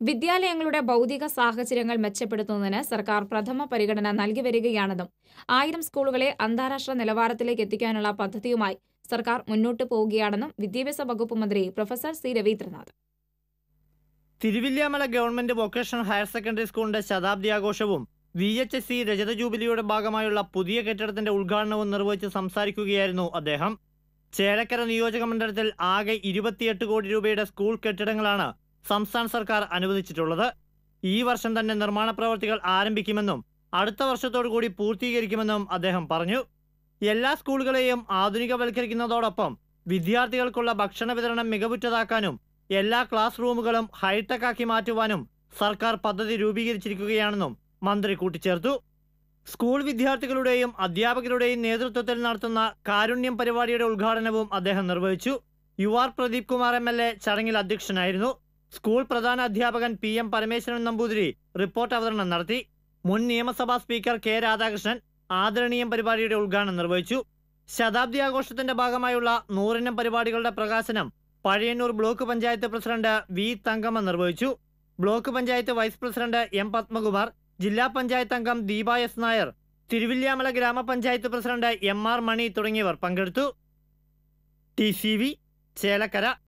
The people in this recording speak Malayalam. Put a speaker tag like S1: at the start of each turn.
S1: വിദ്യാലയങ്ങളുടെ ഭൗതിക സാഹചര്യങ്ങൾ മെച്ചപ്പെടുത്തുന്നതിന് സർക്കാർ പ്രഥമ പരിഗണന നൽകി വരികയാണെന്നും ആയിരം സ്കൂളുകളെ അന്താരാഷ്ട്ര നിലവാരത്തിലേക്ക് എത്തിക്കാനുള്ള പദ്ധതിയുമായി സർക്കാർ മുന്നോട്ടു പോവുകയാണെന്നും വിദ്യാഭ്യാസ വകുപ്പ് മന്ത്രി professor C Raveendranath.
S2: Thiruvilwamala government vocational higher secondary സ്കൂളിന്റെ ശതാബ്ദി ആഘോഷവും വി എച്ച് എസ് സി രജത ജൂബിലിയുടെ ഭാഗമായുള്ള പുതിയ കെട്ടിടത്തിന്റെ ഉദ്ഘാടനവും നിർവഹിച്ച് സംസാരിക്കുകയായിരുന്നു അദ്ദേഹം. ചേലക്കര നിയോജക മണ്ഡലത്തിൽ ആകെ ഇരുപത്തിയെട്ട് കോടി രൂപയുടെ സ്കൂൾ കെട്ടിടങ്ങളാണ് സംസ്ഥാന സർക്കാർ അനുവദിച്ചിട്ടുള്ളത്. ഈ വർഷം തന്നെ നിർമ്മാണ പ്രവർത്തികൾ ആരംഭിക്കുമെന്നും അടുത്ത വർഷത്തോടു കൂടി പൂർത്തീകരിക്കുമെന്നും അദ്ദേഹം പറഞ്ഞു. എല്ലാ സ്കൂളുകളെയും ആധുനികവൽക്കരിക്കുന്നതോടൊപ്പം വിദ്യാർത്ഥികൾക്കുള്ള ഭക്ഷണ വിതരണം മികവുറ്റതാക്കാനും എല്ലാ ക്ലാസ് റൂമുകളും ഹൈടെക് ആക്കി മാറ്റുവാനും സർക്കാർ പദ്ധതി രൂപീകരിച്ചിരിക്കുകയാണെന്നും മന്ത്രി കൂട്ടിച്ചേർത്തു. സ്കൂൾ വിദ്യാർത്ഥികളുടെയും അധ്യാപകരുടെയും നേതൃത്വത്തിൽ നടത്തുന്ന കാരുണ്യം പരിപാടിയുടെ ഉദ്ഘാടനവും അദ്ദേഹം നിർവഹിച്ചു. U R Pradeep Kumar M ചടങ്ങിൽ അധ്യക്ഷനായിരുന്നു. സ്കൂൾ പ്രധാന അധ്യാപകൻ P M Parameswaran Namboothiri report അവതരണം നടത്തി. മുൻ നിയമസഭാ സ്പീക്കർ കെ രാധാകൃഷ്ണൻ ആദരണീയം പരിപാടിയുടെ ഉദ്ഘാടനം നിർവഹിച്ചു. ശതാബ്ദി ആഘോഷത്തിന്റെ ഭാഗമായുള്ള നൂറിനം പരിപാടികളുടെ പ്രകാശനം Pazhayannur block panchayat president V Thankamma നിർവഹിച്ചു. Block panchayat vice president M Padmakumar ജില്ലാ പഞ്ചായത്ത് അംഗം ദീപ എസ് നായർ തിരുവില്യാമല ഗ്രാമപഞ്ചായത്ത് പ്രസിഡന്റ് എം ആർ മണി തുടങ്ങിയവർ പങ്കെടുത്തു. T C V Chelakkara.